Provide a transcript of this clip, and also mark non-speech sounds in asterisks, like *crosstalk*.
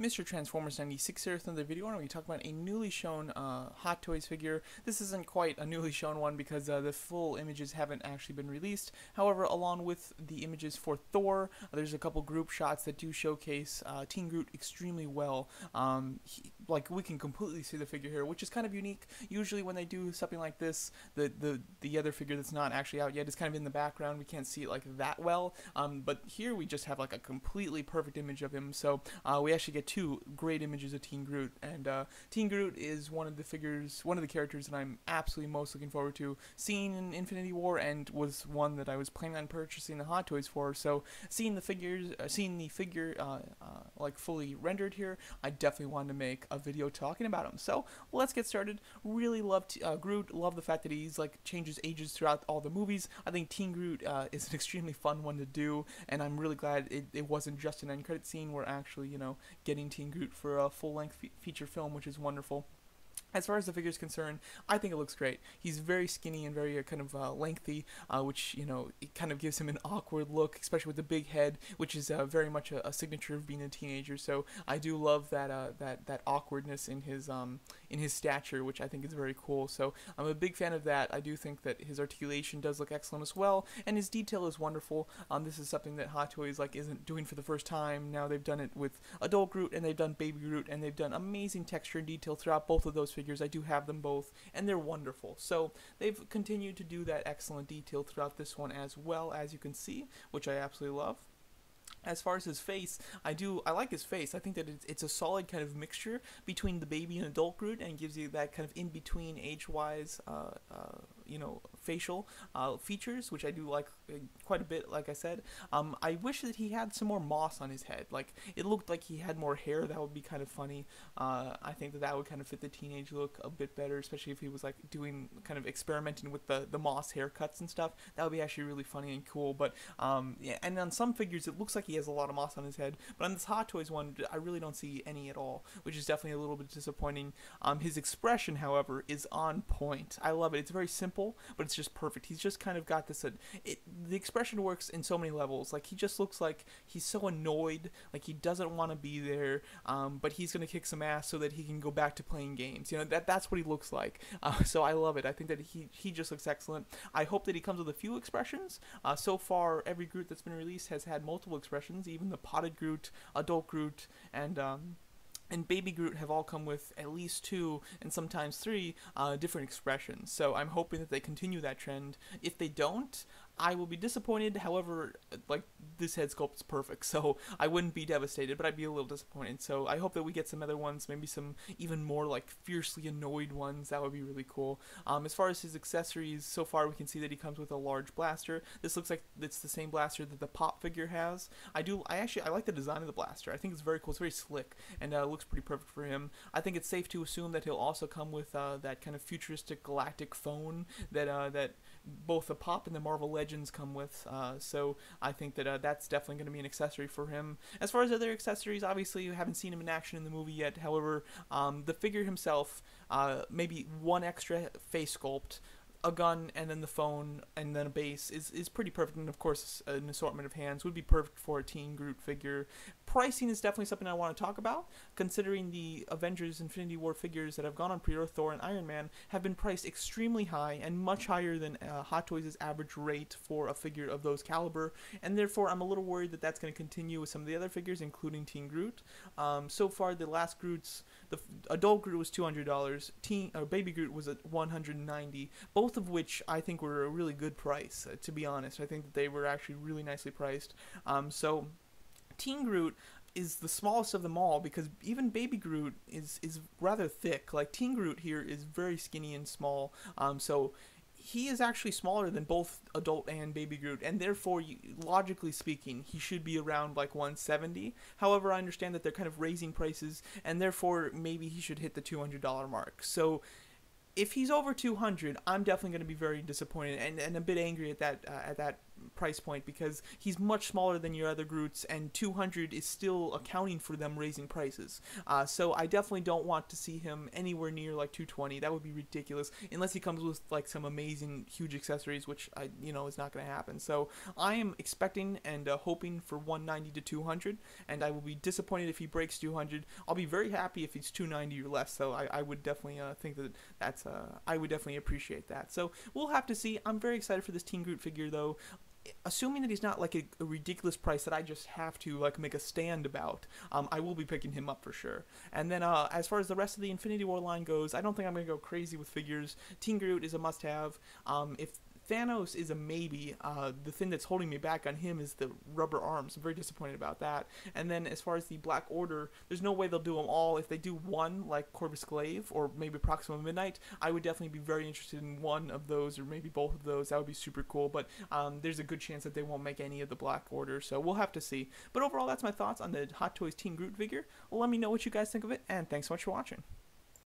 Mr. Transformers 96 here with another video and we talk about a newly shown uh, Hot Toys figure. This isn't quite a newly shown one because uh, the full images haven't actually been released. However, along with the images for Thor, there's a couple group shots that do showcase uh, Teen Groot extremely well. Um, he, like we can completely see the figure here, which is kind of unique. Usually when they do something like this, the the the other figure that's not actually out yet is kind of in the background. We can't see it like that well. Um, but here we just have like a completely perfect image of him. So uh, we actually get two great images of Teen Groot, and uh, Teen Groot is one of the figures, one of the characters that I'm absolutely most looking forward to seeing in Infinity War, and was one that I was planning on purchasing the Hot Toys for. So seeing the figures, uh, seeing the figure uh, uh, like fully rendered here, I definitely wanted to make a video talking about him. So let's get started. Really love uh, Groot. Love the fact that he's like changes ages throughout all the movies. I think Teen Groot uh, is an *laughs* extremely fun one to do, and I'm really glad it, it wasn't just an end credit scene. We're actually you know getting Teen Groot for a full length fe- feature film, which is wonderful. As far as the figure is concerned, I think it looks great. He's very skinny and very uh, kind of uh, lengthy, uh, which you know it kind of gives him an awkward look, especially with the big head, which is uh, very much a, a, signature of being a teenager. So I do love that uh, that that awkwardness in his um, in his stature, which I think is very cool. So I'm a big fan of that. I do think that his articulation does look excellent as well, and his detail is wonderful. Um, this is something that Hot Toys like isn't doing for the first time. Now they've done it with adult Groot and they've done baby Groot, and they've done amazing texture and detail throughout both of those figures figures. I do have them both, and they're wonderful. So they've continued to do that excellent detail throughout this one as well, as you can see, which I absolutely love as far as his face, I do I like his face. I think that it's, a solid kind of mixture between the baby and adult Groot, and gives you that kind of in between age wise, uh, uh, you know, facial uh, features, which I do like uh, quite a bit. Like I said, um, I wish that he had some more moss on his head. Like it looked like he had more hair. That would be kind of funny. Uh, I think that that would kind of fit the teenage look a bit better, especially if he was like doing kind of experimenting with the the moss haircuts and stuff. That would be actually really funny and cool. But um, yeah, and on some figures it looks like he has a lot of moss on his head, but on this Hot Toys one, I really don't see any at all, which is definitely a little bit disappointing. Um, his expression, however, is on point. I love it. It's very simple, but it's just perfect. He's just kind of got this. Uh, it, the expression works in so many levels. Like he just looks like he's so annoyed, like he doesn't want to be there, um, but he's gonna kick some ass so that he can go back to playing games. You know that that's what he looks like. Uh, *laughs* so I love it. I think that he he just looks excellent. I hope that he comes with a few expressions. Uh, so far, every Groot that's been released has had multiple expressions, even the potted Groot, adult Groot, and um, and Baby Groot have all come with at least two and sometimes three uh, different expressions. So I'm hoping that they continue that trend. If they don't, I will be disappointed. However, like this head sculpt is perfect, *laughs* so I wouldn't be devastated, but I'd be a little disappointed. So I hope that we get some other ones, maybe some even more like fiercely annoyed ones. That would be really cool. Um, as far as his accessories, so far we can see that he comes with a large blaster. This looks like it's the same blaster that the pop figure has. I do. I actually I like the design of the blaster. I think it's very cool. It's very slick and uh, looks pretty perfect for him. I think it's safe to assume that he'll also come with uh, that kind of futuristic galactic phone that uh, that both the pop and the Marvel Legends come with. Uh, so I think that uh, that's definitely going to be an accessory for him. As far as other accessories, obviously you haven't seen him in action in the movie yet. However, um, the figure himself, uh, maybe one extra face sculpt a gun and then the phone and then a base is, is pretty perfect. And of course, an assortment of hands would be perfect for a Teen Groot figure. Pricing is definitely something I want to talk about, considering the Avengers Infinity War figures that have gone on pre order Thor and Iron Man have been priced extremely high and much higher than uh, Hot Toys' average rate for a figure of those caliber. And therefore, I'm a little worried that that's going to continue with some of the other figures, including Teen Groot. Um, so far, the last Groot's, the adult Groot was $200, teen, or Baby Groot was at 190 both both of which I think were a really good price. Uh, to be honest, I think that they were actually really nicely priced. Um, so, Teen Groot is the smallest of them all because even Baby Groot is is rather thick. Like Teen Groot here is very skinny and small. Um, so he is actually smaller than both adult and baby Groot, and therefore, logically speaking, he should be around like 170. However, I understand that they're kind of raising prices, and therefore, maybe he should hit the $200 mark. So, if he's over 200, I'm definitely going to be very disappointed and, and a bit angry at that uh, at that price point because he's much smaller than your other Groots, and 200 is still accounting for them raising prices. Uh, so I definitely don't want to see him anywhere near like 220. That would be ridiculous unless he comes with like some amazing huge accessories, which I you know is not going to happen. So I am expecting and uh, hoping for 190 to 200, and I will be disappointed if he breaks 200. I'll be very happy if he's 290 or less. So I, I would definitely uh, think that that's uh, I would definitely appreciate that. So we'll have to see. I'm very excited for this Teen Groot figure though assuming that he's not like a, a, ridiculous price that I just have to like make a stand about, um, I will be picking him up for sure. And then uh, as far as the rest of the Infinity War line goes, I don't think I'm gonna go crazy with figures. Teen Groot is a must-have. Um, if Thanos is a maybe. Uh, the thing that's holding me back on him is the rubber arms. I'm very disappointed about that. And then as far as the Black Order, there's no way they'll do them all. If they do one, like Corvus Glaive or maybe Proxima Midnight, I would definitely be very interested in one of those or maybe both of those. That would be super cool. But um, there's a good chance that they won't make any of the Black Order, so we'll have to see. But overall, that's my thoughts on the Hot Toys Teen Groot figure. Let me know what you guys think of it, and thanks so much for watching.